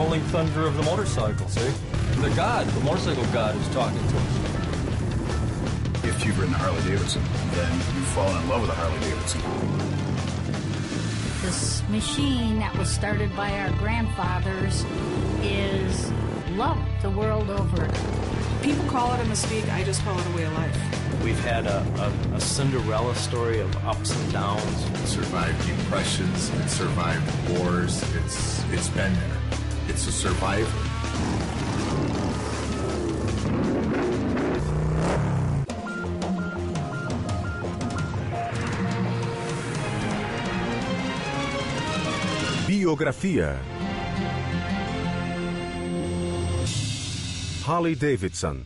rolling thunder of the motorcycle, see? The god, the motorcycle god is talking to us. If you've ridden a Harley Davidson, then you've fallen in love with a Harley Davidson. This machine that was started by our grandfathers is loved the world over. People call it a mistake, I just call it a way of life. We've had a, a, a Cinderella story of ups and downs. It survived depressions, it survived wars, it's it's been there. It's a survivor. Biografia. Harley Davidson.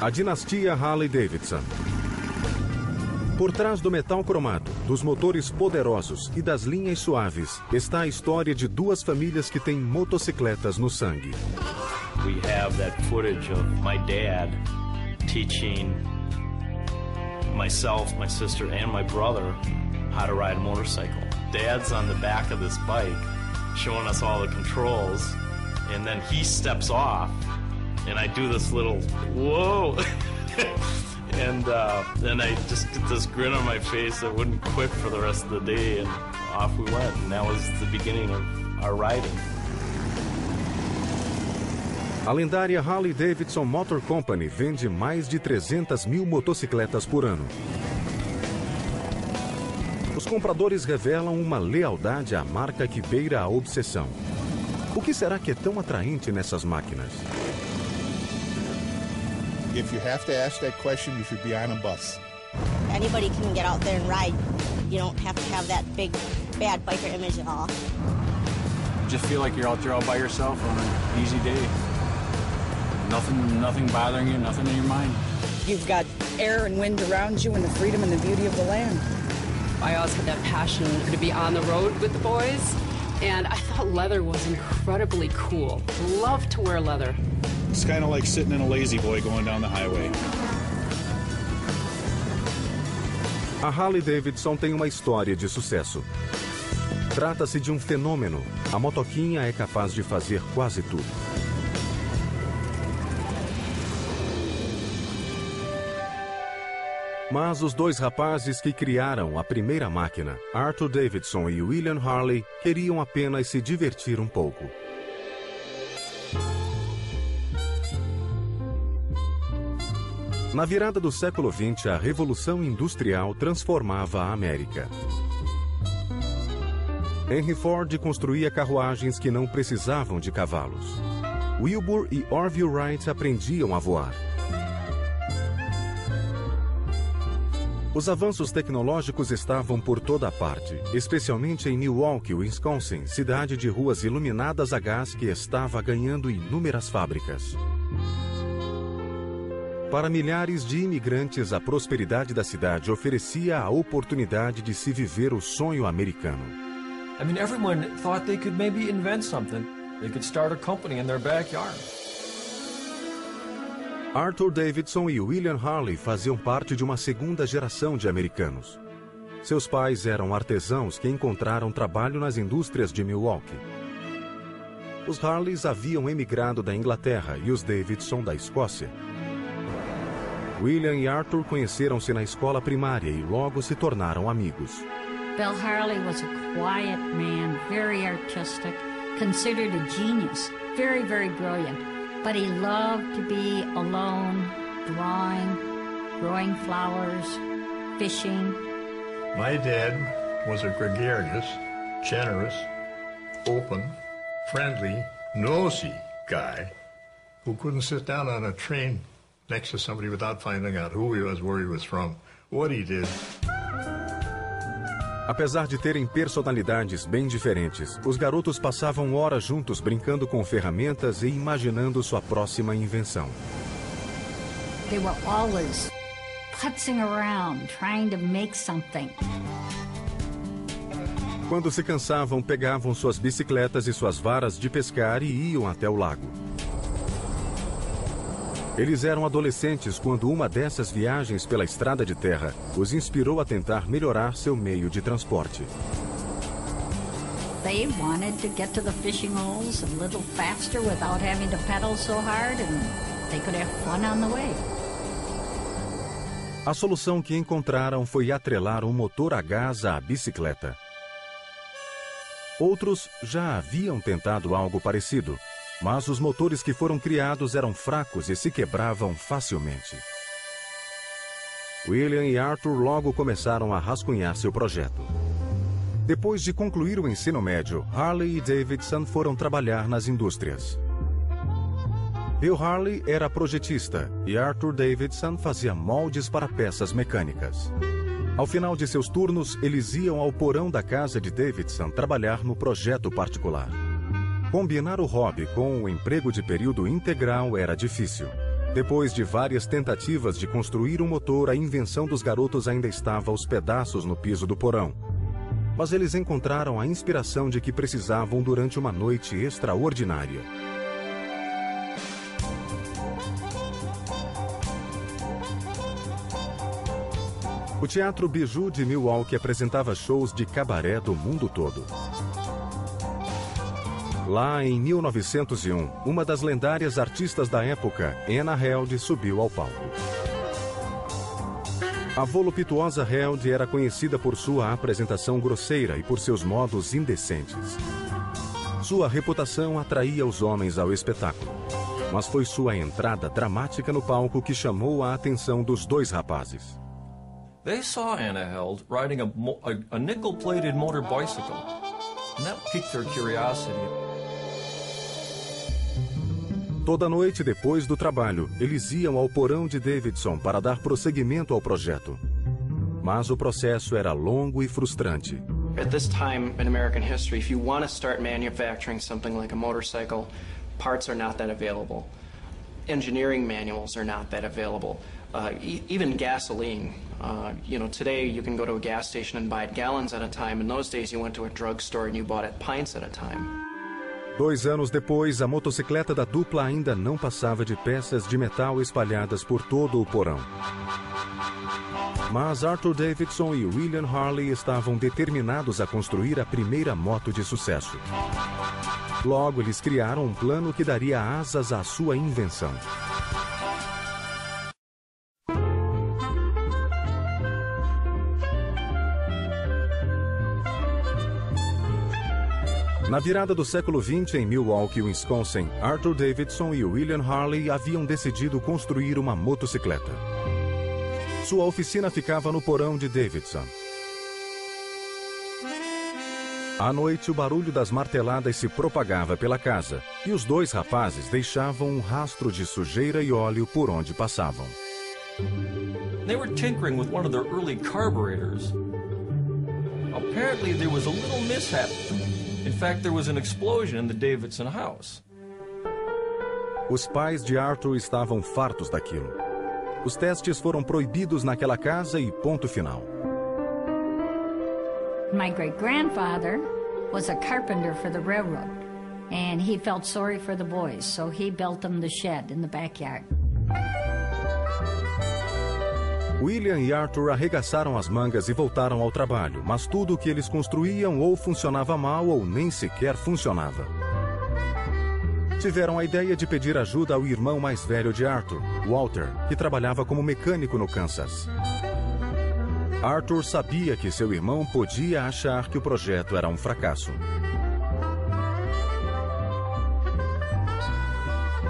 A dinastia Harley Davidson Por trás do metal cromado, dos motores poderosos e das linhas suaves está a história de duas famílias que têm motocicletas no sangue. We have that footage of my dad teaching myself, my sister, and my brother how to ride a motorcycle. Dad's on the back of this bike showing us all the controls, and then he steps off, and I do this little whoa. and uh, then I just get this grin on my face that wouldn't quit for the rest of the day, and off we went. And that was the beginning of our riding. A lendária Harley Davidson Motor Company vende mais de 300 mil motocicletas por ano. Os compradores revelam uma lealdade à marca que beira a obsessão. O que será que é tão atraente nessas máquinas? If you have to ask that question, you should be on a bus. Anybody can get out there and ride. You don't have to have that big, bad biker image at all. Just feel like you're out there all by yourself on an easy day. Nothing, nothing bothering you, nothing in your mind. You've got air and wind around you and the freedom and the beauty of the land. I always had that passion to be on the road with the boys, and I thought leather was incredibly cool. Love to wear leather. It's kind of like sitting in a lazy boy going down the highway. A Harley Davidson tem uma história de sucesso. Trata-se de um fenômeno. A motoquinha é capaz de fazer quase tudo. Mas os dois rapazes que criaram a primeira máquina, Arthur Davidson e William Harley, queriam apenas se divertir um pouco. Na virada do século XX, a Revolução Industrial transformava a América. Henry Ford construía carruagens que não precisavam de cavalos. Wilbur e Orville Wright aprendiam a voar. Os avanços tecnológicos estavam por toda parte, especialmente em Milwaukee, Wisconsin, cidade de ruas iluminadas a gás que estava ganhando inúmeras fábricas. Para milhares de imigrantes, a prosperidade da cidade oferecia a oportunidade de se viver o sonho americano. I mean, everyone thought they could maybe invent something. They could start a company in their backyard. Arthur Davidson e William Harley faziam parte de uma segunda geração de americanos. Seus pais eram artesãos que encontraram trabalho nas indústrias de Milwaukee. Os Harleys haviam emigrado da Inglaterra e os Davidson da Escócia. William e Arthur conheceram-se na escola primária e logo se tornaram amigos. Bill Harley was a quiet man, very artistic, considered a genius, very, very brilliant. But he loved to be alone, drawing, growing flowers, fishing. My dad was a gregarious, generous, open, friendly, nosy guy who couldn't sit down on a train next to somebody without finding out who he was, where he was from, what he did. Apesar de terem personalidades bem diferentes, os garotos passavam horas juntos brincando com ferramentas e imaginando sua próxima invenção. They were always putzing around, trying to make something. Quando se cansavam, pegavam suas bicicletas e suas varas de pescar e iam até o lago. Eles eram adolescentes quando uma dessas viagens pela estrada de terra os inspirou a tentar melhorar seu meio de transporte. they wanted to get to the fishing holes a little faster without having to pedal so hard, and they could have fun on the way. A solução que encontraram foi atrelar um motor a gás à bicicleta. Outros já haviam tentado algo parecido, mas os motores que foram criados eram fracos e se quebravam facilmente. William e Arthur logo começaram a rascunhar seu projeto. Depois de concluir o ensino médio, Harley e Davidson foram trabalhar nas indústrias. Bill Harley era projetista e Arthur Davidson fazia moldes para peças mecânicas. Ao final de seus turnos, eles iam ao porão da casa de Davidson trabalhar no projeto particular. Combinar o hobby com o emprego de período integral era difícil. Depois de várias tentativas de construir um motor, a invenção dos garotos ainda estava aos pedaços no piso do porão. Mas eles encontraram a inspiração de que precisavam durante uma noite extraordinária. O Teatro Biju de Milwaukee apresentava shows de cabaré do mundo todo. Lá em 1901, uma das lendárias artistas da época, Anna Held, subiu ao palco. A voluptuosa Held era conhecida por sua apresentação grosseira e por seus modos indecentes. Sua reputação atraía os homens ao espetáculo, mas foi sua entrada dramática no palco que chamou a atenção dos dois rapazes. They saw Anna Held riding a, a, a nickel-plated motor bicycle, and that piqued their curiosity. Toda noite depois do trabalho, eles iam ao porão de Davidson para dar prosseguimento ao projeto. Mas o processo era longo e frustrante. At this time in American history, if you want to start manufacturing something like a motorcycle, parts are not that available. Engineering manuals are not that available. Uh, e even gasoline. Uh, you know, today you can go to a gas station and buy it gallons at a time. In those days, you went to a drugstore and you bought it pints at a time. Dois anos depois, a motocicleta da dupla ainda não passava de peças de metal espalhadas por todo o porão. Mas Arthur Davidson e William Harley estavam determinados a construir a primeira moto de sucesso. Logo, eles criaram um plano que daria asas à sua invenção. Na virada do século XX, em Milwaukee, Wisconsin, Arthur Davidson e William Harley haviam decidido construir uma motocicleta. Sua oficina ficava no porão de Davidson. À noite, o barulho das marteladas se propagava pela casa e os dois rapazes deixavam um rastro de sujeira e óleo por onde passavam. They were tinkering with one of their early carburetors. Apparently, there was a little mishap. In fact, there was an explosion in the Davidson house. Os pais de Arthur estavam fartos daquilo. Os testes foram proibidos naquela casa e ponto final. My great grandfather was a carpenter for the railroad, and he felt sorry for the boys, so he built them the shed in the backyard. William e Arthur arregaçaram as mangas e voltaram ao trabalho, mas tudo o que eles construíam ou funcionava mal ou nem sequer funcionava. Tiveram a ideia de pedir ajuda ao irmão mais velho de Arthur, Walter, que trabalhava como mecânico no Kansas. Arthur sabia que seu irmão podia achar que o projeto era um fracasso.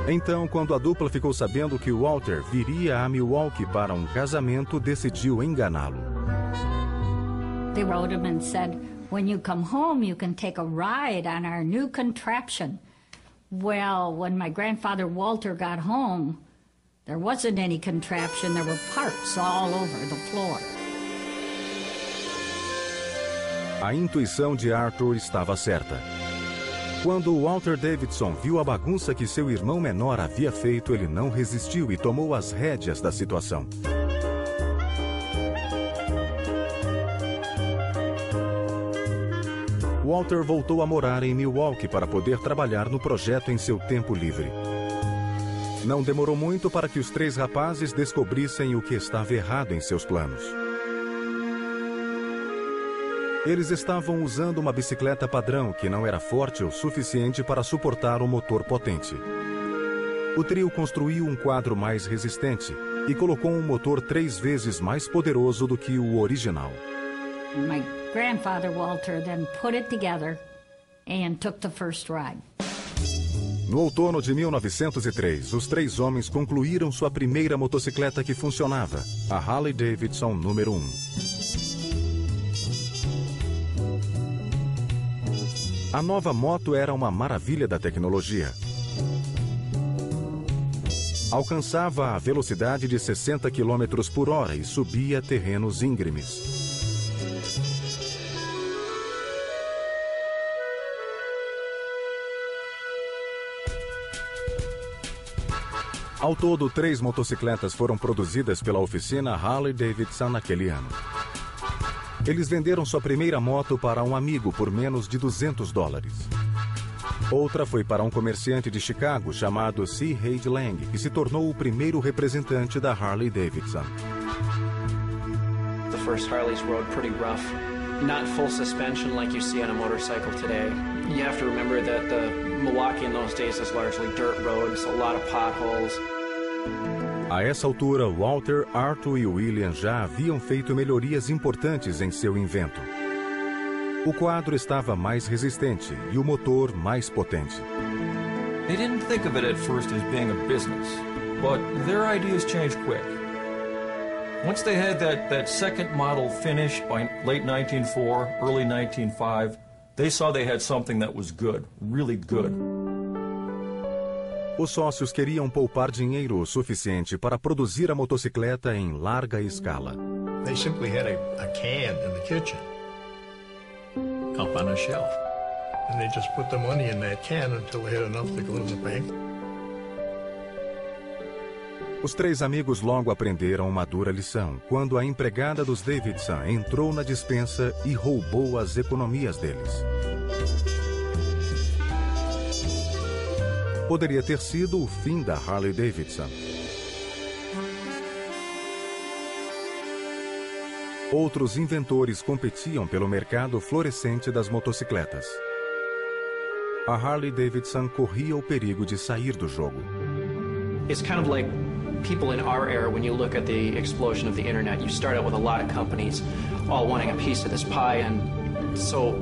Então, quando a dupla ficou sabendo que Walter viria a Milwaukee para um casamento, decidiu enganá-lo. They wrote him and said, When you come home, you can take a ride on our new contraption. Well, when my grandfather Walter got home, there wasn't any contraption, there were parts all over the floor. A intuição de Arthur estava certa. Quando Walter Davidson viu a bagunça que seu irmão menor havia feito, ele não resistiu e tomou as rédeas da situação. Walter voltou a morar em Milwaukee para poder trabalhar no projeto em seu tempo livre. Não demorou muito para que os três rapazes descobrissem o que estava errado em seus planos. Eles estavam usando uma bicicleta padrão que não era forte o suficiente para suportar um motor potente. O trio construiu um quadro mais resistente e colocou um motor três vezes mais poderoso do que o original. My grandfather, Walter, then put it together and took the first ride. No outono de 1903, os três homens concluíram sua primeira motocicleta que funcionava, a Harley Davidson número 1. A nova moto era uma maravilha da tecnologia. Alcançava a velocidade de 60 km por hora e subia terrenos íngremes. Ao todo, três motocicletas foram produzidas pela oficina Harley Davidson naquele ano. Eles venderam sua primeira moto para um amigo por menos de 200 dólares. Outra foi para um comerciante de Chicago chamado C. Haid Lang, que se tornou o primeiro representante da Harley Davidson. The first Harleys rode pretty rough. Not full suspension like you see on a motorcycle today. You have to remember that the Milwaukee in those days is largely dirt roads, a lot of potholes. A essa altura, Walter, Arthur e William já haviam feito melhorias importantes em seu invento. O quadro estava mais resistente e o motor mais potente. They didn't think of it at first as being a business, but their ideas changed quick. Once they had that, that second model finished by late 1904, early 1905, they saw they had something that was good, really good. Os sócios queriam poupar dinheiro o suficiente para produzir a motocicleta em larga escala. They simply had a, a can in the kitchen up on a shelf. And they just put the money in that can until they had enough to go to the bank. Os três amigos logo aprenderam uma dura lição quando a empregada dos Davidson entrou na dispensa e roubou as economias deles. Poderia ter sido o fim da Harley Davidson. Outros inventores competiam pelo mercado florescente das motocicletas. A Harley Davidson corria o perigo de sair do jogo. It's kind of like people in our era when you look at the explosion of the internet. You start out with a lot of companies all wanting a piece of this pie, and so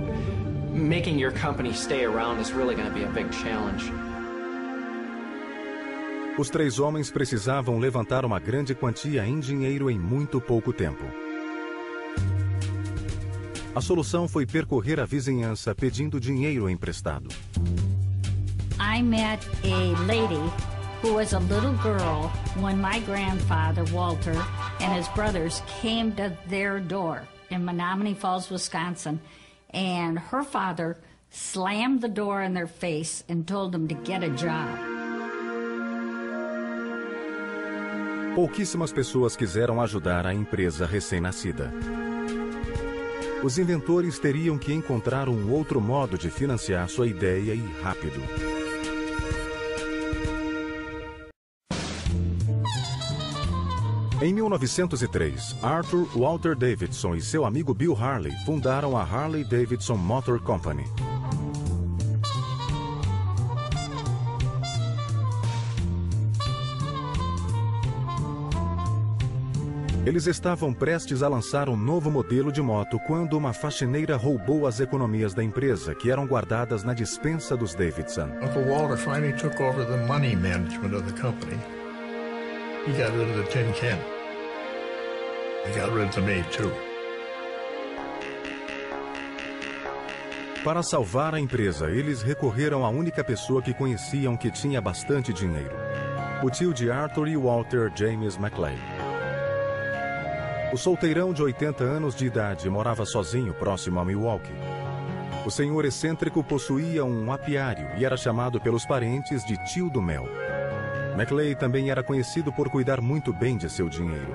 making your company stay around is really going to be a big challenge. Os três homens precisavam levantar uma grande quantia em dinheiro em muito pouco tempo. A solução foi percorrer a vizinhança pedindo dinheiro emprestado. I met a lady who was a little girl when my grandfather, Walter, and his brothers came to their door in Menominee Falls, Wisconsin, and her father slammed the door in their face and told them to get a job. Pouquíssimas pessoas quiseram ajudar a empresa recém-nascida. Os inventores teriam que encontrar um outro modo de financiar sua ideia e rápido. Em 1903, Arthur Walter Davidson e seu amigo Bill Harley fundaram a Harley Davidson Motor Company. Eles estavam prestes a lançar um novo modelo de moto quando uma faxineira roubou as economias da empresa, que eram guardadas na dispensa dos Davidson. Uncle Walter finally took over the money management of the company. He got rid of the tin can. He got rid of maid, too. Para salvar a empresa, eles recorreram à única pessoa que conheciam que tinha bastante dinheiro: o tio de Arthur e Walter James McLean. O solteirão de 80 anos de idade morava sozinho próximo a Milwaukee. O senhor excêntrico possuía um apiário e era chamado pelos parentes de tio do mel. McLean também era conhecido por cuidar muito bem de seu dinheiro.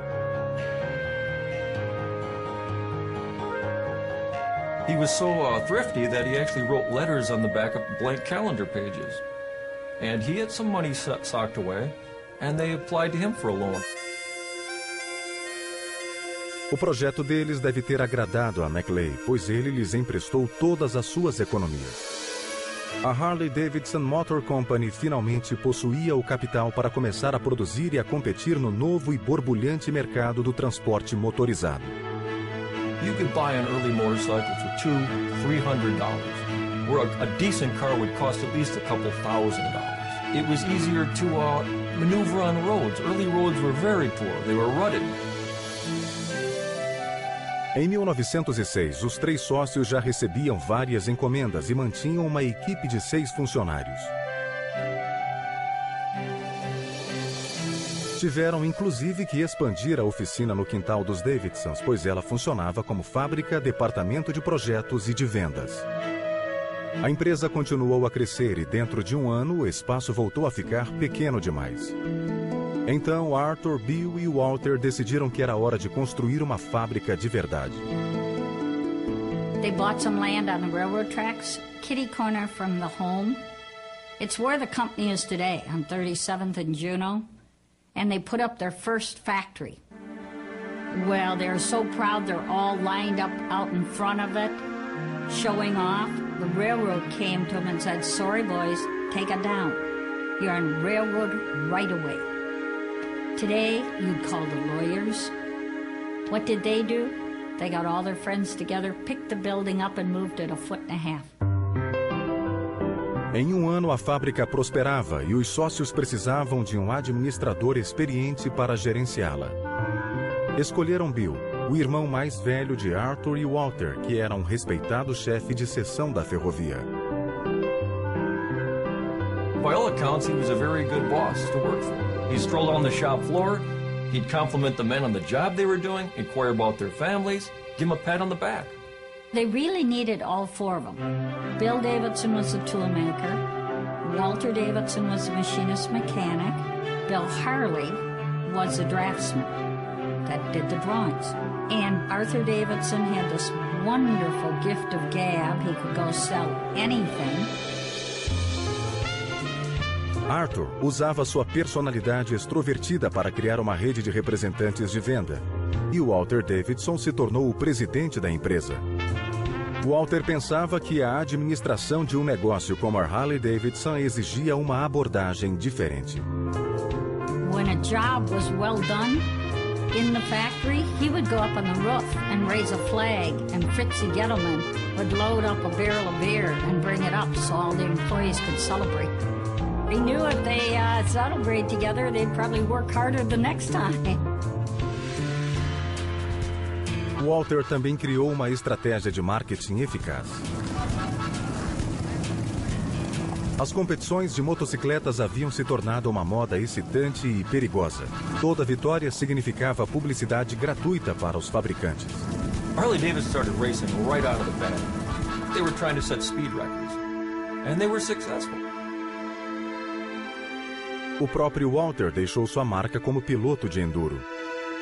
He was so uh, thrifty that he actually wrote letters on the back of blank calendar pages. And he had some money so- socked away, and they applied to him for a loan. O projeto deles deve ter agradado a McLeay, pois ele lhes emprestou todas as suas economias. A Harley Davidson Motor Company finalmente possuía o capital para começar a produzir e a competir no novo e borbulhante mercado do transporte motorizado. You could buy an early motorcycle for two, three hundred dollars, where a, a, decent car would cost at least a couple thousand dollars. It was easier to uh, maneuver on roads. Early roads were very poor; they were rutted. Em 1906, os três sócios já recebiam várias encomendas e mantinham uma equipe de seis funcionários. Tiveram inclusive que expandir a oficina no quintal dos Davidsons, pois ela funcionava como fábrica, departamento de projetos e de vendas. A empresa continuou a crescer e, dentro de um ano, o espaço voltou a ficar pequeno demais. Então Arthur, Bill e Walter decidiram que era hora de construir uma fábrica de verdade. They bought some land on the railroad tracks, kitty corner from the home. It's where the company is today, on 37th and Juneau. And they put up their first factory. Well, they're so proud they're all lined up out in front of it, showing off. The railroad came to them and said, Sorry, boys, take it down. You're on railroad right away. Today, you'd call the lawyers. What did they do? They got all their friends together, picked the building up, and moved it a foot and a half. Em um ano, a fábrica prosperava e os sócios precisavam de um administrador experiente para gerenciá-la. Escolheram Bill, o irmão mais velho de Arthur e Walter, que era um respeitado chefe de seção da ferrovia. By all accounts, he was a very good boss to work for. He'd stroll on the shop floor, he'd compliment the men on the job they were doing, inquire about their families, give them a pat on the back. They really needed all four of them. Bill Davidson was the toolmaker. Walter Davidson was the machinist mechanic. Bill Harley was the draftsman that did the drawings. And Arthur Davidson had this wonderful gift of gab. He could go sell anything. Arthur usava sua personalidade extrovertida para criar uma rede de representantes de venda. E Walter Davidson se tornou o presidente da empresa. Walter pensava que a administração de um negócio como a Harley Davidson exigia uma abordagem diferente. When a job was well done in the factory, he would go up on the roof and raise a flag, and Fritzie Gettleman would load up a barrel of beer and bring it up so all the employees could celebrate. He knew if they uh, celebrate together, they'd probably work harder the next time. Walter também criou uma estratégia de marketing eficaz. As competições de motocicletas haviam se tornado uma moda excitante e perigosa. Toda vitória significava publicidade gratuita para os fabricantes. Harley Davidson started racing right out of the bat. They were trying to set speed records, and they were successful. O próprio Walter deixou sua marca como piloto de enduro.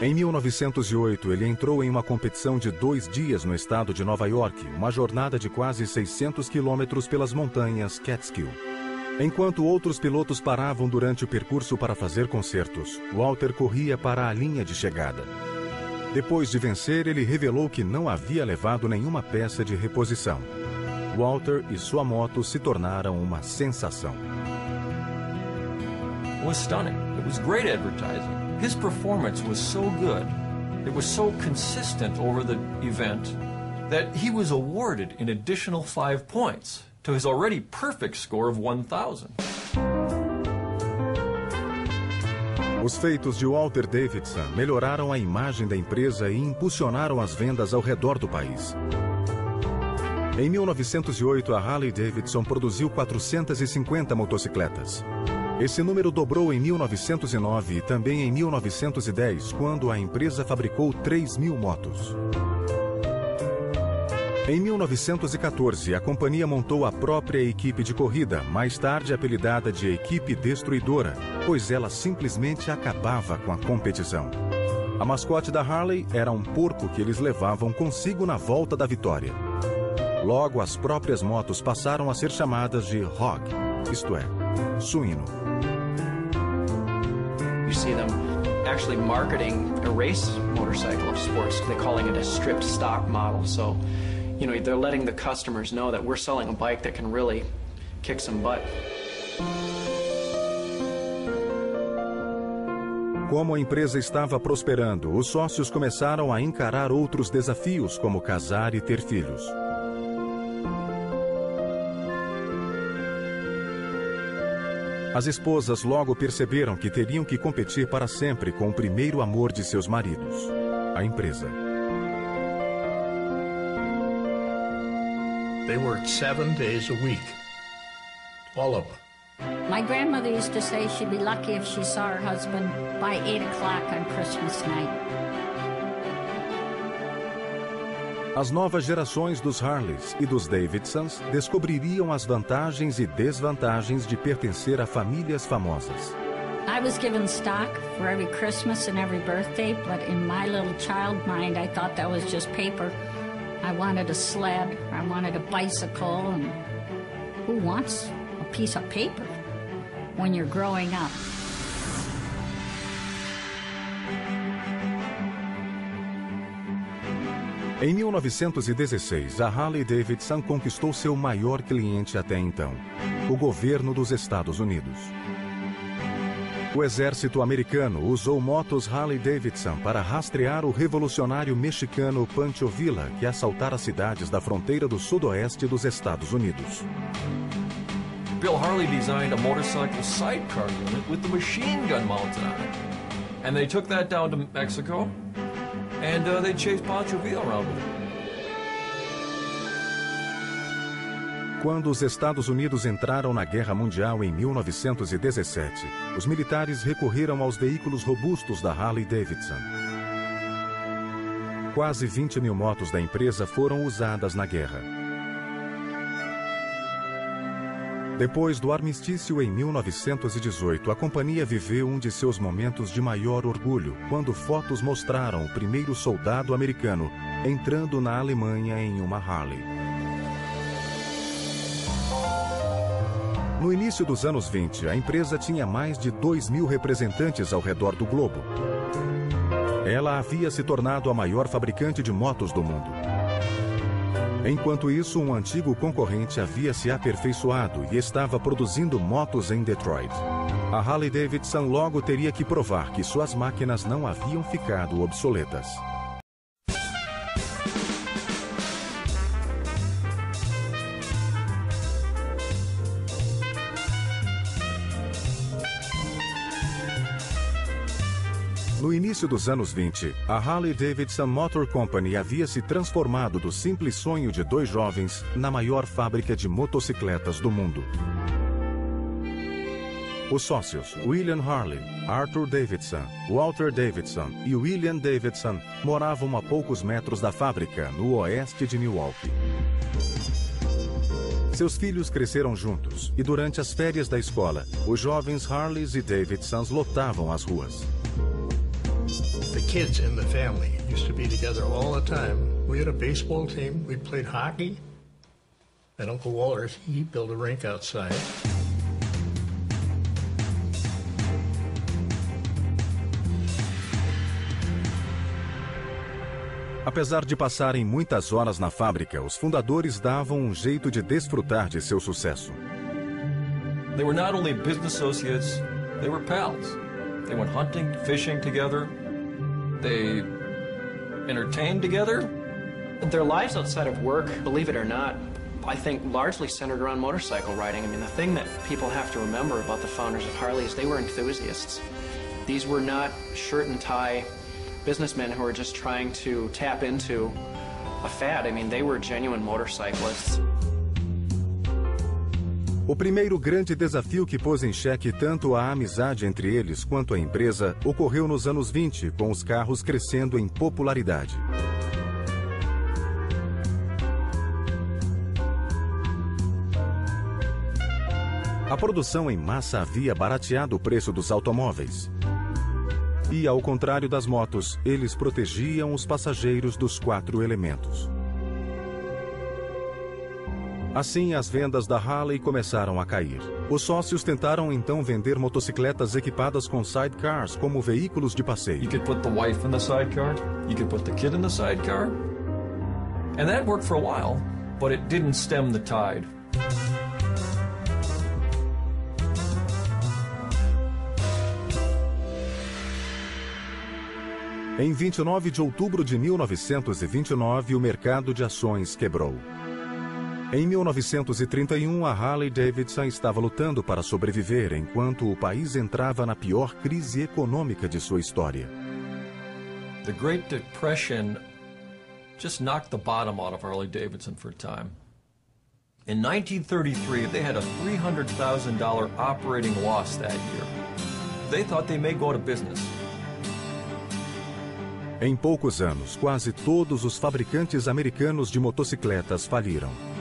Em 1908, ele entrou em uma competição de dois dias no estado de Nova York, uma jornada de quase 600 quilômetros pelas montanhas Catskill. Enquanto outros pilotos paravam durante o percurso para fazer concertos, Walter corria para a linha de chegada. Depois de vencer, ele revelou que não havia levado nenhuma peça de reposição. Walter e sua moto se tornaram uma sensação. Was stunning. It was great advertising. His performance was so good, it was so consistent over the event, that he was awarded an additional five points to his already perfect score of 1,000. Os feitos de Walter Davidson melhoraram a imagem da empresa e impulsionaram as vendas ao redor do país. Em 1908, a Harley Davidson produziu 450 motocicletas. Esse número dobrou em 1909 e também em 1910, quando a empresa fabricou 3 mil motos. Em 1914, a companhia montou a própria equipe de corrida, mais tarde apelidada de Equipe Destruidora, pois ela simplesmente acabava com a competição. A mascote da Harley era um porco que eles levavam consigo na volta da vitória. Logo, as próprias motos passaram a ser chamadas de hog, isto é, suíno. You see them actually marketing a race motorcycle of sports. They're calling it a stripped stock model. So, you know, they're letting the customers know that we're selling a bike that can really kick some butt. Como a empresa estava prosperando, os sócios começaram a encarar outros desafios, como casar e ter filhos. As esposas logo perceberam que teriam que competir para sempre com o primeiro amor de seus maridos, a empresa. They worked seven days a week. All of them. My grandmother used to say she'd be lucky if she saw her husband by 8 o'clock on Christmas night. As novas gerações dos Harleys e dos Davidsons descobririam as vantagens e desvantagens de pertencer a famílias famosas. I was given stock for every Christmas and every birthday, but in my little child mind, I thought that was just paper. I wanted a sled, I wanted a bicycle, and who wants a piece of paper when you're growing up? Em 1916, a Harley Davidson conquistou seu maior cliente até então, o governo dos Estados Unidos. O exército americano usou motos Harley Davidson para rastrear o revolucionário mexicano Pancho Villa, que assaltara cidades da fronteira do sudoeste dos Estados Unidos. Bill Harley designed a motorcycle sidecar unit with the machine gun mounted on it. And they took that down to Mexico, and uh, they chased Villa around with it. Quando os Estados Unidos entraram na Guerra Mundial em 1917, os militares recorreram aos veículos robustos da Harley Davidson. Quase 20 mil motos da empresa foram usadas na guerra. Depois do armistício em 1918, a companhia viveu um de seus momentos de maior orgulho, quando fotos mostraram o primeiro soldado americano entrando na Alemanha em uma Harley. No início dos anos 20, a empresa tinha mais de 2 mil representantes ao redor do globo. Ela havia se tornado a maior fabricante de motos do mundo. Enquanto isso, um antigo concorrente havia se aperfeiçoado e estava produzindo motos em Detroit. A Harley Davidson logo teria que provar que suas máquinas não haviam ficado obsoletas. No início dos anos 20, a Harley Davidson Motor Company havia se transformado do simples sonho de dois jovens na maior fábrica de motocicletas do mundo. Os sócios William Harley, Arthur Davidson, Walter Davidson e William Davidson moravam a poucos metros da fábrica, no oeste de Milwaukee. Seus filhos cresceram juntos e durante as férias da escola, os jovens Harleys e Davidsons lotavam as ruas. Kids in the family used to be together all the time. We had a baseball team. We played hockey. And Uncle Walter's, he built a rink outside. Apesar de passarem muitas horas na fábrica, os fundadores davam um jeito de desfrutar de seu sucesso. They were not only business associates, they were pals. They went hunting, fishing together. They entertained together. Their lives outside of work, believe it or not, I think largely centered around motorcycle riding. I mean, the thing that people have to remember about the founders of Harley is they were enthusiasts. These were not shirt and tie businessmen who were just trying to tap into a fad. I mean, they were genuine motorcyclists. O primeiro grande desafio que pôs em xeque tanto a amizade entre eles quanto a empresa ocorreu nos anos 20, com os carros crescendo em popularidade. A produção em massa havia barateado o preço dos automóveis. E, ao contrário das motos, eles protegiam os passageiros dos quatro elementos. Assim, as vendas da Harley começaram a cair. Os sócios tentaram então vender motocicletas equipadas com sidecars como veículos de passeio. You could put the wife in the sidecar, you could put the kid in the sidecar. And that worked for a while, but it didn't stem the tide. Em 29 de outubro de 1929, o mercado de ações quebrou. Em 1931, a Harley Davidson estava lutando para sobreviver enquanto o país entrava na pior crise econômica de sua história. The Great Depression just knocked the bottom out of Harley Davidson for a time. In 1933, they had a $300,000 operating loss that year. They thought they may go out of business. Em poucos anos, quase todos os fabricantes americanos de motocicletas faliram.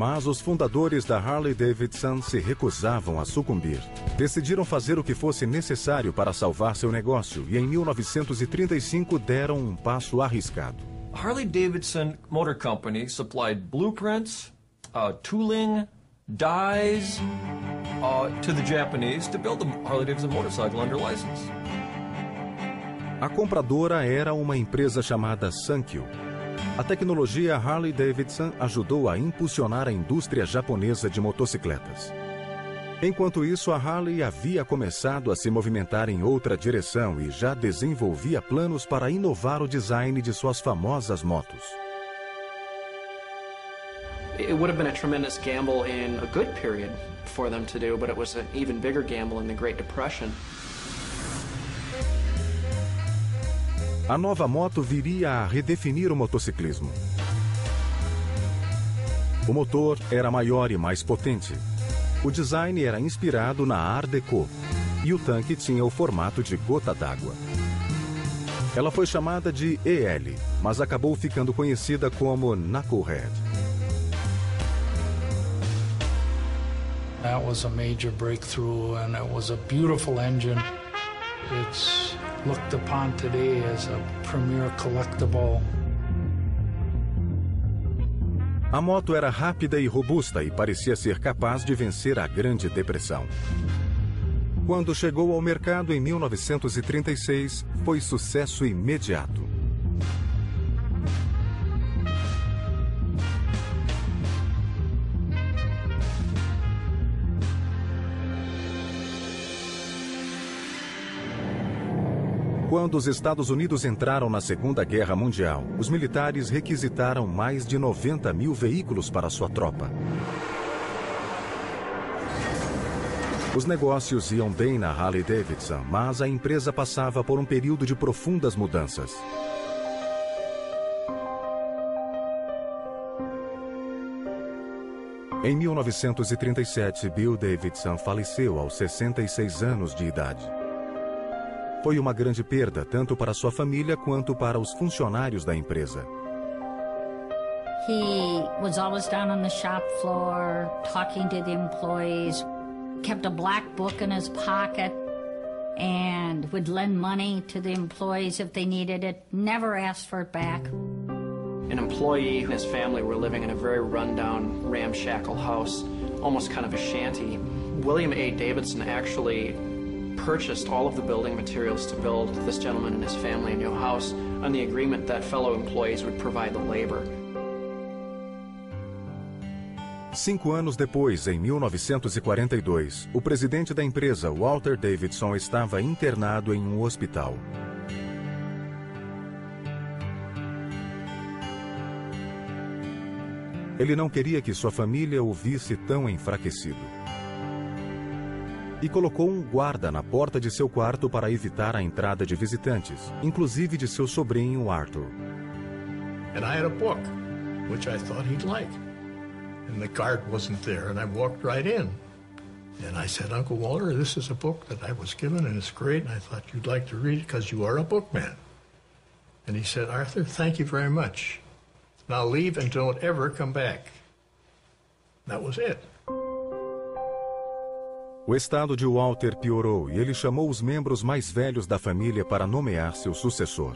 Mas os fundadores da Harley Davidson se recusavam a sucumbir. Decidiram fazer o que fosse necessário para salvar seu negócio e em 1935 deram um passo arriscado. Harley Davidson Motor Company supplied blueprints, uh, tooling, dies uh, to the Japanese to build the Harley Davidson motorcycle under license. A compradora era uma empresa chamada Sankyo. A tecnologia Harley Davidson ajudou a impulsionar a indústria japonesa de motocicletas. Enquanto isso, a Harley havia começado a se movimentar em outra direção e já desenvolvia planos para inovar o design de suas famosas motos. It would have been a tremendous gamble in a good period for them to do, but it was an even bigger gamble in the Great Depression. A nova moto viria a redefinir o motociclismo. O motor era maior e mais potente. O design era inspirado na Art Deco e o tanque tinha o formato de gota d'água. Ela foi chamada de EL, mas acabou ficando conhecida como Knucklehead. That was a major breakthrough and it was a beautiful engine. It's looked upon today as a premier collectible. A moto era rápida e robusta e parecia ser capaz de vencer a Grande Depressão. Quando chegou ao mercado em 1936, foi sucesso imediato. Quando os Estados Unidos entraram na Segunda Guerra Mundial, os militares requisitaram mais de 90 mil veículos para sua tropa. Os negócios iam bem na Harley Davidson, mas a empresa passava por um período de profundas mudanças. Em 1937, Bill Davidson faleceu aos 66 anos de idade. Foi uma grande perda tanto para sua família quanto para os funcionários da empresa. He was always down on the shop floor, talking to the employees, kept a black book in his pocket, and would lend money to the employees if they needed it, never asked for it back. An employee and his family were living in a very rundown, ramshackle house, almost kind of a shanty. William A. Davidson actually purchased all of the building materials to build this gentleman and his family a new house on the agreement that fellow employees would provide the labor. Cinco anos depois, em 1942, o presidente da empresa, Walter Davidson, estava internado em um hospital. Ele não queria que sua família o visse tão enfraquecido. E colocou um guarda na porta de seu quarto para evitar a entrada de visitantes, inclusive de seu sobrinho Arthur. And I had a book, which I thought he'd like. And the guard wasn't there, and I walked right in. And I said, Uncle Walter, this is a book that I was given, and it's great, and I thought you'd like to read it because you are a bookman. And he said, Arthur, thank you very much. Now leave and don't ever come back. That was it. O estado de Walter piorou e ele chamou os membros mais velhos da família para nomear seu sucessor.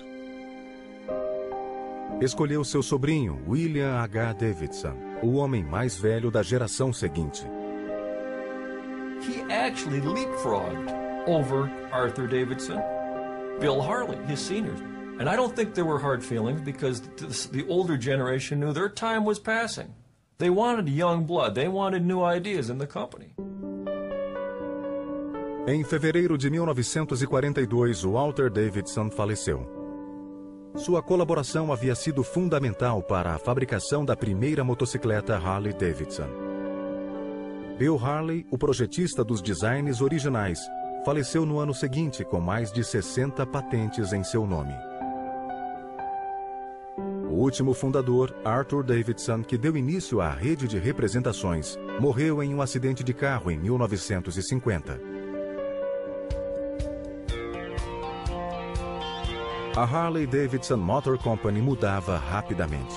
Escolheu seu sobrinho, William H. Davidson, o homem mais velho da geração seguinte. He actually leapfrogged over Arthur Davidson, Bill Harley, his seniors. And I don't think there were hard feelings because the older generation knew their time was passing. They wanted young blood, they wanted new ideas in the company. Em fevereiro de 1942, Walter Davidson faleceu. Sua colaboração havia sido fundamental para a fabricação da primeira motocicleta Harley Davidson. Bill Harley, o projetista dos designs originais, faleceu no ano seguinte com mais de 60 patentes em seu nome. O último fundador, Arthur Davidson, que deu início à rede de representações, morreu em um acidente de carro em 1950. A Harley Davidson Motor Company mudava rapidamente.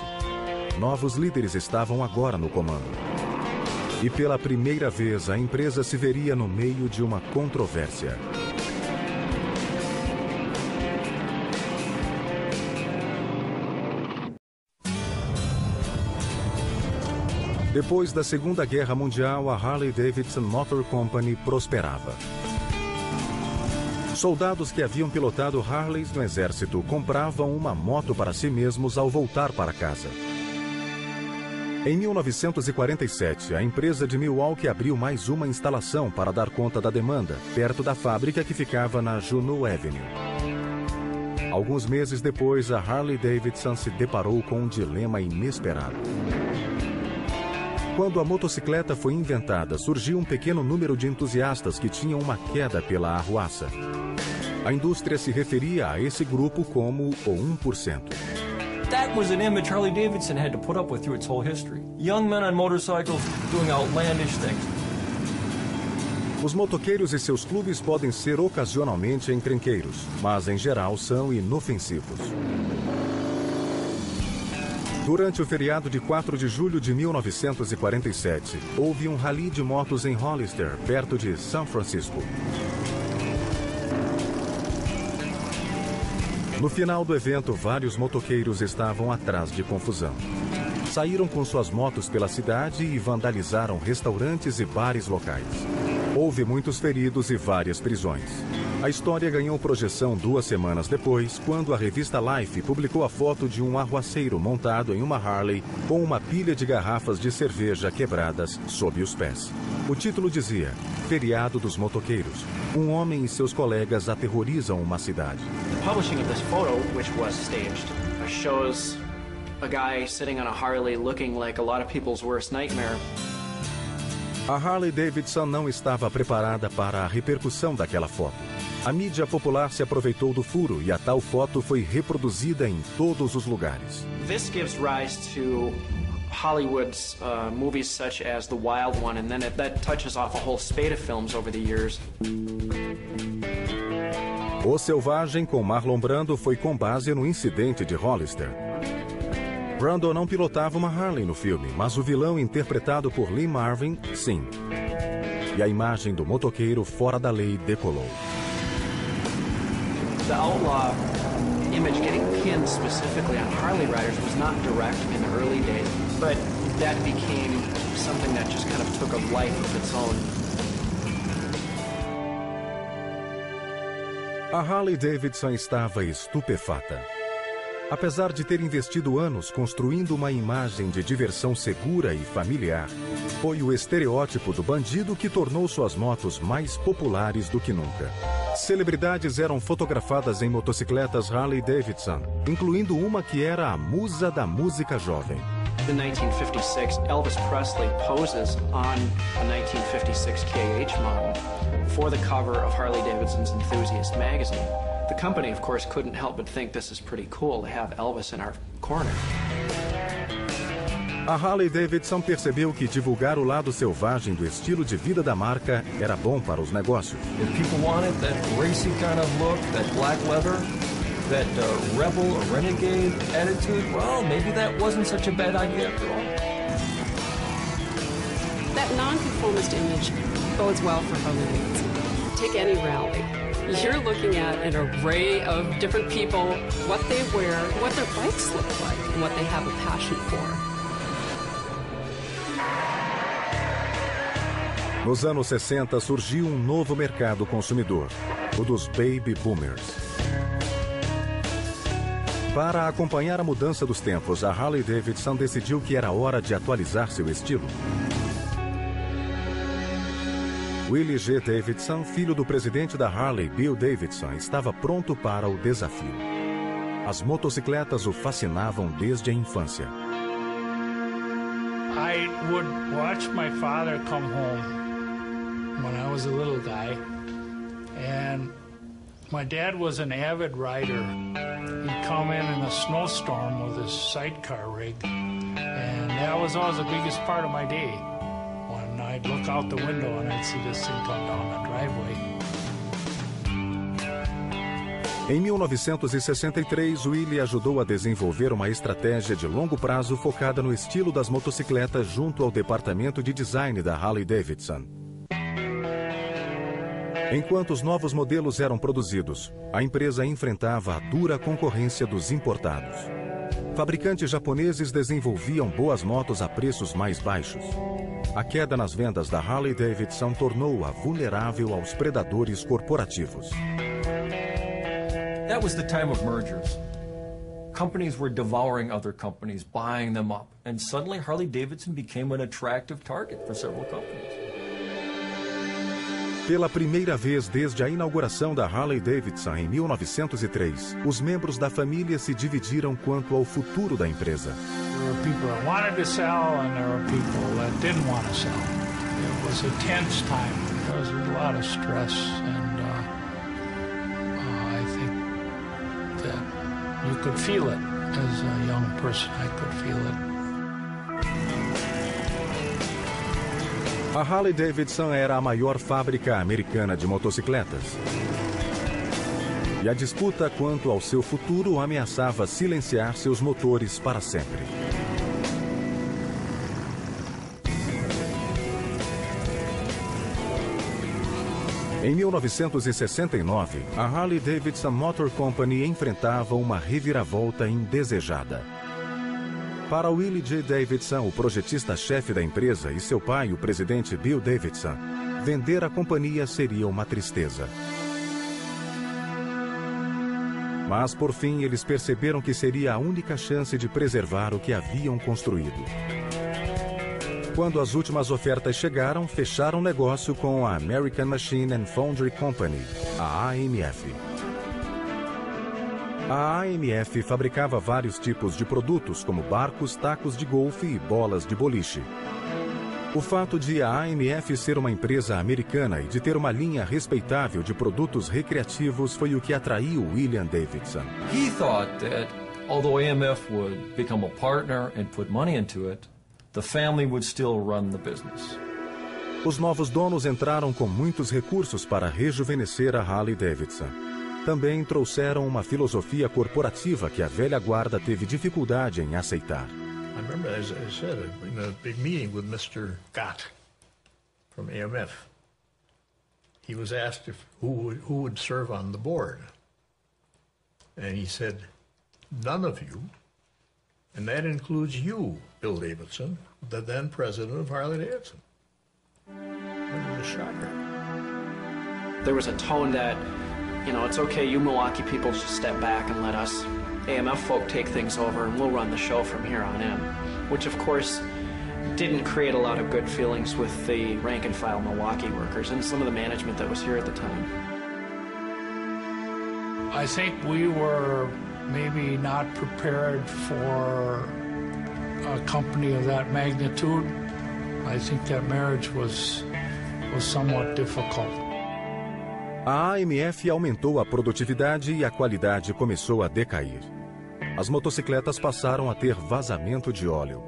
Novos líderes estavam agora no comando. E pela primeira vez a empresa se veria no meio de uma controvérsia. Depois da Segunda Guerra Mundial, a Harley Davidson Motor Company prosperava. Soldados que haviam pilotado Harleys no exército compravam uma moto para si mesmos ao voltar para casa. Em 1947, a empresa de Milwaukee abriu mais uma instalação para dar conta da demanda, perto da fábrica que ficava na Juneau Avenue. Alguns meses depois, a Harley Davidson se deparou com um dilema inesperado. Quando a motocicleta foi inventada, surgiu um pequeno número de entusiastas que tinham uma queda pela arruaça. A indústria se referia a esse grupo como o 1%. That was an image Harley Davidson had to put up with through its whole history. Young men on motorcycles doing outlandish things. Os motoqueiros e seus clubes podem ser ocasionalmente encrenqueiros, mas em geral são inofensivos. Durante o feriado de 4 de julho de 1947, houve um rally de motos em Hollister, perto de São Francisco. No final do evento, vários motoqueiros estavam atrás de confusão. Saíram com suas motos pela cidade e vandalizaram restaurantes e bares locais. Houve muitos feridos e várias prisões. A história ganhou projeção duas semanas depois, quando a revista Life publicou a foto de um arruaceiro montado em uma Harley com uma pilha de garrafas de cerveja quebradas sob os pés. O título dizia: Feriado dos Motoqueiros. Um homem e seus colegas aterrorizam uma cidade. The publishing of this photo, which was staged, shows a guy sitting on a Harley looking like a lot of people's worst nightmare. A Harley Davidson não estava preparada para a repercussão daquela foto. A mídia popular se aproveitou do furo e a tal foto foi reproduzida em todos os lugares. This gives rise to Hollywood's uh, movies such as The Wild One, and then it, that touches off a whole spate of films over the years. O Selvagem com Marlon Brando foi com base no incidente de Hollister. Brando não pilotava uma Harley no filme, mas o vilão interpretado por Lee Marvin, sim. E a imagem do motoqueiro fora da lei decolou. the outlaw image getting pinned specifically on Harley riders was not direct in the early days, but that became something that just kind of took a life of its own. A Harley Davidson estava estupefata. Apesar de ter investido anos construindo uma imagem de diversão segura e familiar, foi o estereótipo do bandido que tornou suas motos mais populares do que nunca. Celebridades eram fotografadas em motocicletas Harley Davidson, incluindo uma que era a musa da música jovem. In 1956, Elvis Presley poses on a 1956 KH model for the cover of Harley Davidson's Enthusiast magazine. The company, of course, couldn't help but think this is pretty cool to have Elvis in our corner. A Harley Davidson percebeu que divulgar o lado selvagem do estilo de vida da marca era bom para os negócios. If people wanted that racy kind of look, that black leather, that uh, rebel or renegade attitude, well, maybe that wasn't such a bad idea after all. That nonconformist image bodes well for Harley Davidson. Take any rally. You're looking at an array of different people, what they wear, what their bikes look like, and what they have a passion for. Nos anos 60 surgiu um novo mercado consumidor, o dos baby boomers. Para acompanhar a mudança dos tempos, a Harley Davidson decidiu que era hora de atualizar seu estilo. Willie G. Davidson, filho do presidente da Harley, Bill Davidson, estava pronto para o desafio. As motocicletas o fascinavam desde a infância. I would watch my father come home when I was a little guy, and my dad was an avid rider. He'd come in in a snowstorm with his sidecar rig, and that was always the biggest part of my day. I'd look out the window and I'd see this thing come down the driveway. Em 1963, Willie ajudou a desenvolver uma estratégia de longo prazo focada no estilo das motocicletas junto ao departamento de design da Harley Davidson. Enquanto os novos modelos eram produzidos, a empresa enfrentava a dura concorrência dos importados. Fabricantes japoneses desenvolviam boas motos a preços mais baixos. A queda nas vendas da Harley Davidson tornou-a vulnerável aos predadores corporativos. That was the time of mergers. Companies were devouring other companies, buying them up, and suddenly Harley Davidson became an attractive target for several companies. Pela primeira vez desde a inauguração da Harley Davidson em 1903, os membros da família se dividiram quanto ao futuro da empresa. Uh, uh, you could feel it as a young person. I could feel it. A Harley Davidson era a maior fábrica americana de motocicletas. E a disputa quanto ao seu futuro ameaçava silenciar seus motores para sempre. Em 1969, a Harley Davidson Motor Company enfrentava uma reviravolta indesejada. Para Willie J. Davidson, o projetista-chefe da empresa, e seu pai, o presidente Bill Davidson, vender a companhia seria uma tristeza. Mas, por fim, eles perceberam que seria a única chance de preservar o que haviam construído. Quando as últimas ofertas chegaram, fecharam negócio com a American Machine and Foundry Company, a AMF. A AMF fabricava vários tipos de produtos, como barcos, tacos de golfe e bolas de boliche. O fato de a AMF ser uma empresa americana e de ter uma linha respeitável de produtos recreativos foi o que atraiu William Davidson. He thought that although AMF would become a partner and put money into it, the family would still run the business. Os novos donos entraram com muitos recursos para rejuvenescer a Harley Davidson. Também trouxeram uma filosofia corporativa que a velha guarda teve dificuldade em aceitar. I remember, as I said, in a big meeting with Mr. Gott from AMF. He was asked if who would, who would serve on the board. And he said, none of you. And that includes you, Bill Davidson, the then president of Harley Davidson. That was a shocker. There was a tone that, you know, it's okay, you Milwaukee people just step back and let us AMF folk take things over and we'll run the show from here on in. Which, of course, didn't create a lot of good feelings with the rank and file Milwaukee workers and some of the management that was here at the time. I think we were maybe not prepared for a company of that magnitude. I think that marriage was was somewhat difficult. A AMF aumentou a produtividade e a qualidade começou a decair. As motocicletas passaram a ter vazamento de óleo.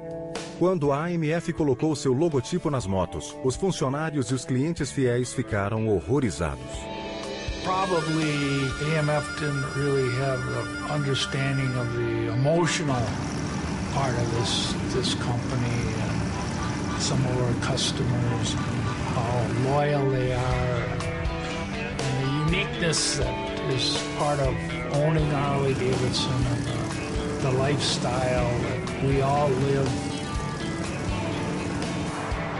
Quando a AMF colocou seu logotipo nas motos, os funcionários e os clientes fiéis ficaram horrorizados. Probably AMF didn't really have the understanding of the emotional part of this this company and some of our customers how loyal they are, uniqueness that is part of owning Harley Davidson and the, lifestyle that we all live.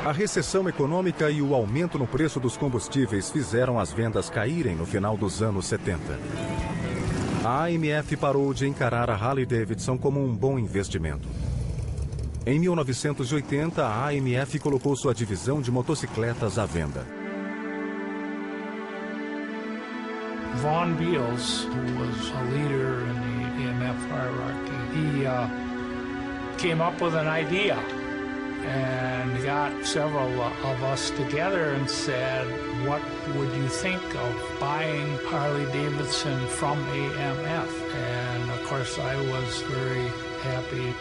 A recessão econômica e o aumento no preço dos combustíveis fizeram as vendas caírem no final dos anos 70. A AMF parou de encarar a Harley Davidson como um bom investimento. Em 1980, a AMF colocou sua divisão de motocicletas à venda. Vaughn Beals, who was a leader in the AMF hierarchy, he uh, came up with an idea and got several of us together and said, what would you think of buying Harley Davidson from AMF? And of course I was very happy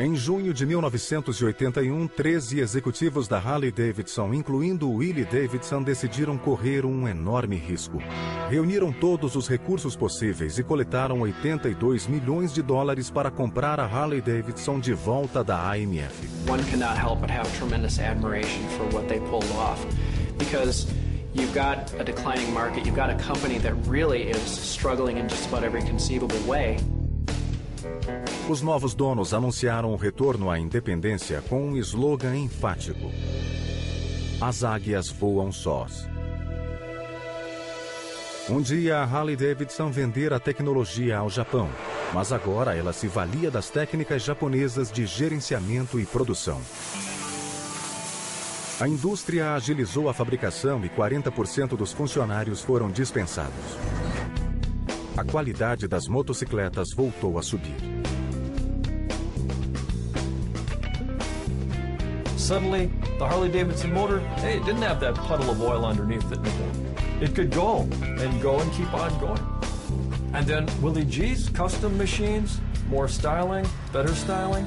Em junho de 1981, 13 executivos da Harley Davidson, incluindo Willie Davidson, decidiram correr um enorme risco. Reuniram todos os recursos possíveis e coletaram 82 milhões de dólares para comprar a Harley Davidson de volta da AMF. One cannot help but have tremendous admiration for what they pulled off because you've got a declining market, you've got a company that really is struggling in just about every conceivable way. Os novos donos anunciaram o retorno à independência com um slogan enfático: As águias voam sós. Um dia a Harley Davidson vendera a tecnologia ao Japão, mas agora ela se valia das técnicas japonesas de gerenciamento e produção. A indústria agilizou a fabricação e 40% dos funcionários foram dispensados. A qualidade das motocicletas voltou a subir. Suddenly, the Harley Davidson motor, hey, it didn't have that puddle of oil underneath it anymore. It could go and go and keep on going. And then Willie G's custom machines, more styling, better styling,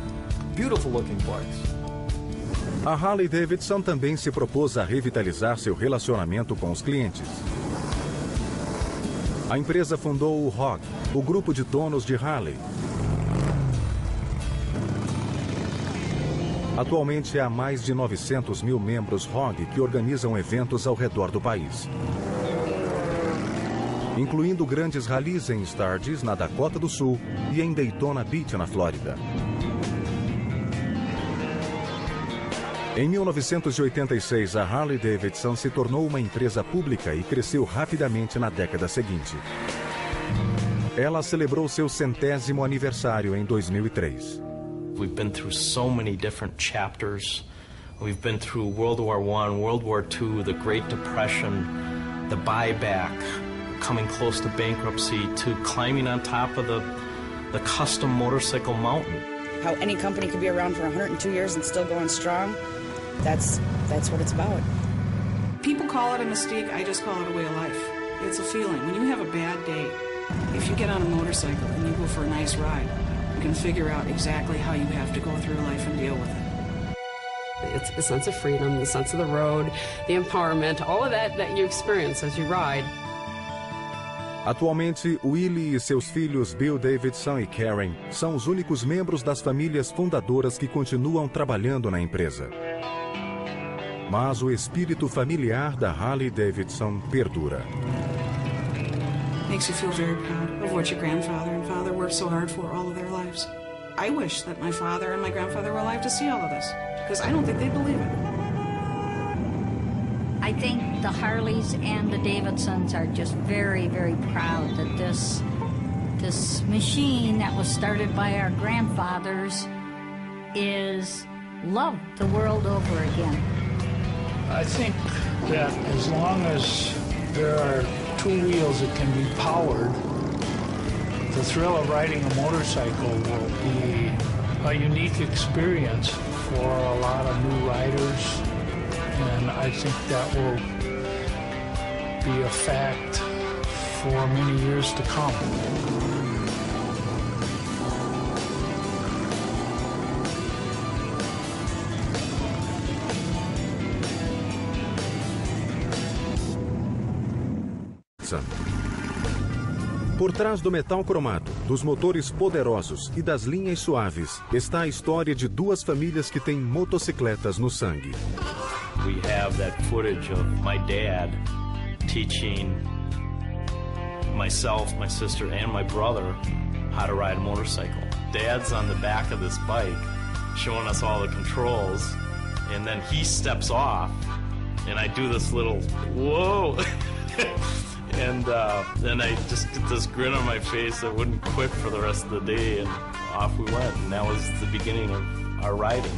beautiful looking bikes. A Harley Davidson também se propôs a revitalizar seu relacionamento com os clientes. A empresa fundou o ROG, o grupo de donos de Harley. Atualmente há mais de 900 mil membros ROG que organizam eventos ao redor do país. Incluindo grandes rallies em Sturgis, na Dakota do Sul, e em Daytona Beach, na Flórida. Em 1986, a Harley Davidson se tornou uma empresa pública e cresceu rapidamente na década seguinte. Ela celebrou seu centésimo aniversário em 2003. We've been through so many different chapters. We've been through World War I, World War II, the Great Depression, the buyback, coming close to bankruptcy, to climbing on top of the, the custom motorcycle mountain. How any company could be around for 102 years and still going strong, that's, that's what it's about. People call it a mystique, I just call it a way of life. It's a feeling. When you have a bad day, if you get on a motorcycle and you go for a nice ride, you can figure out exactly how you have to go through life and deal with it. It's the sense of freedom, the sense of the road, the empowerment, all of that that you experience as you ride. Atualmente, Willie e seus filhos Bill Davidson e Karen são os únicos membros das famílias fundadoras que continuam trabalhando na empresa. Mas o espírito familiar da Harley Davidson perdura. Makes you feel very proud of what your grandfather and father worked so hard for all. I wish that my father and my grandfather were alive to see all of this, because I don't think they'd believe it. I think the Harleys and the Davidsons are just very, very proud that this this machine that was started by our grandfathers is loved the world over again. I think that as long as there are two wheels that can be powered, the thrill of riding a motorcycle will be a unique experience for a lot of new riders. And I think that will be a fact for many years to come. Trás do metal cromado, dos motores poderosos e das linhas suaves está a história de duas famílias que têm motocicletas no sangue. we have that footage of my dad teaching myself, my sister, and my brother how to ride a motorcycle. Dad's on the back of this bike showing us all the controls, and then he steps off, and I do this little whoa. and uh, then I just get this grin on my face that wouldn't quit for the rest of the day, and off we went. And that was the beginning of our riding.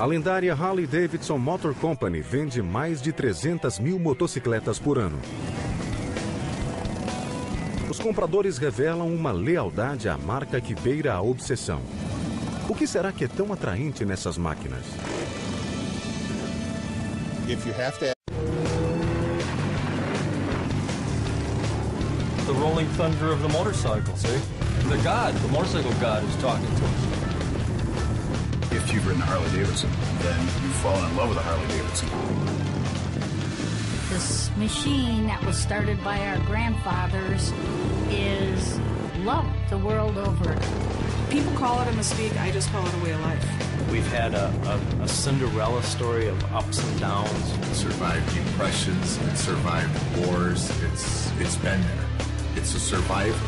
A lendária Harley Davidson Motor Company vende mais de 300 mil motocicletas por ano. Os compradores revelam uma lealdade à marca que beira a obsessão. O que será que é tão atraente nessas máquinas? If you have to rolling thunder of the motorcycle, see? The god, the motorcycle god is talking to us. If you've ridden a Harley Davidson, then you've fallen in love with a Harley Davidson. This machine that was started by our grandfathers is loved the world over. People call it a mystique, I just call it a way of life. We've had a, a, a Cinderella story of ups and downs. It survived depressions, it survived wars, it's it's been there. It's a survivor.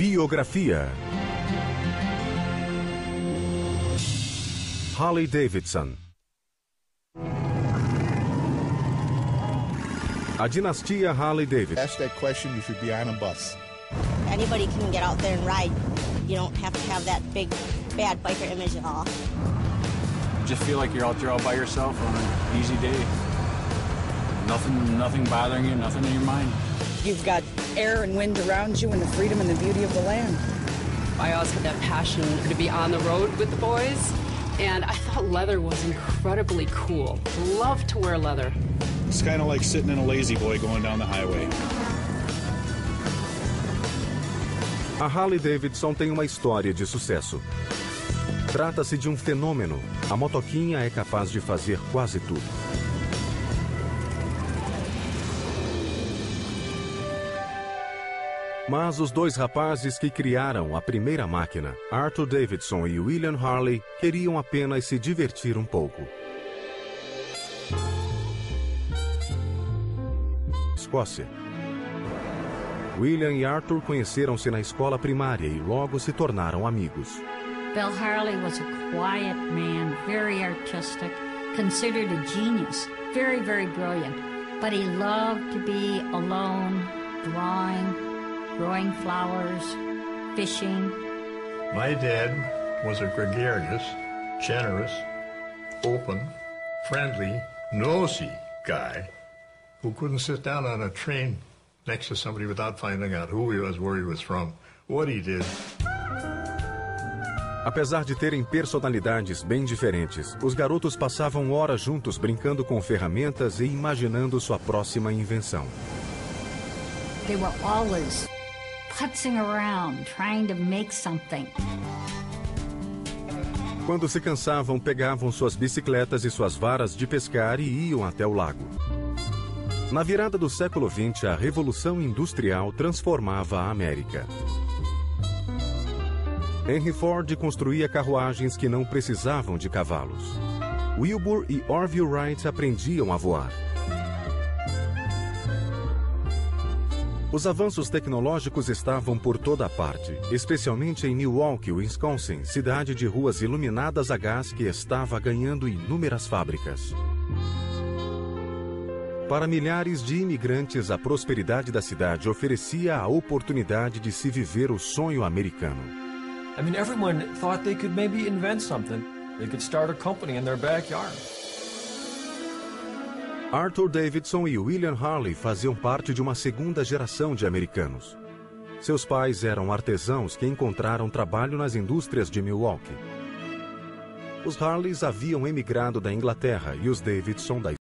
Biografia Harley Davidson A dinastia Harley Davidson. ask that question, you should be on a bus. Anybody can get out there and ride. You don't have to have that big, bad biker image at all. Just feel like you're out there all by yourself on an easy day. Nothing, nothing bothering you, nothing in your mind. You've got air and wind around you and the freedom and the beauty of the land. I always had that passion to be on the road with the boys, and I thought leather was incredibly cool. Love to wear leather. It's kind of like sitting in a lazy boy going down the highway. A Harley Davidson tem uma história de sucesso. Trata-se de um fenômeno. A motoquinha é capaz de fazer quase tudo. Mas os dois rapazes que criaram a primeira máquina, Arthur Davidson e William Harley, queriam apenas se divertir um pouco. Escócia. William e Arthur conheceram-se na escola primária e logo se tornaram amigos. Bill Harley was a quiet man, very artistic, considered a genius, very, very brilliant. But he loved to be alone, drawing, growing flowers, fishing. My dad was a gregarious, generous, open, friendly, nosy guy who couldn't sit down on a train next to somebody without finding out who he was, where he was from, what he did. Apesar de terem personalidades bem diferentes, os garotos passavam horas juntos brincando com ferramentas e imaginando sua próxima invenção. They were always putzing around, trying to make something. Quando se cansavam, pegavam suas bicicletas e suas varas de pescar e iam até o lago. Na virada do século XX, a Revolução Industrial transformava a América. Henry Ford construía carruagens que não precisavam de cavalos. Wilbur e Orville Wright aprendiam a voar. Os avanços tecnológicos estavam por toda parte, especialmente em Milwaukee, Wisconsin, cidade de ruas iluminadas a gás que estava ganhando inúmeras fábricas. Para milhares de imigrantes, a prosperidade da cidade oferecia a oportunidade de se viver o sonho americano. I mean, everyone thought they could maybe invent something. They could start a company in their backyard. Arthur Davidson e William Harley faziam parte de uma segunda geração de americanos. Seus pais eram artesãos que encontraram trabalho nas indústrias de Milwaukee. Os Harleys haviam emigrado da Inglaterra e os Davidson da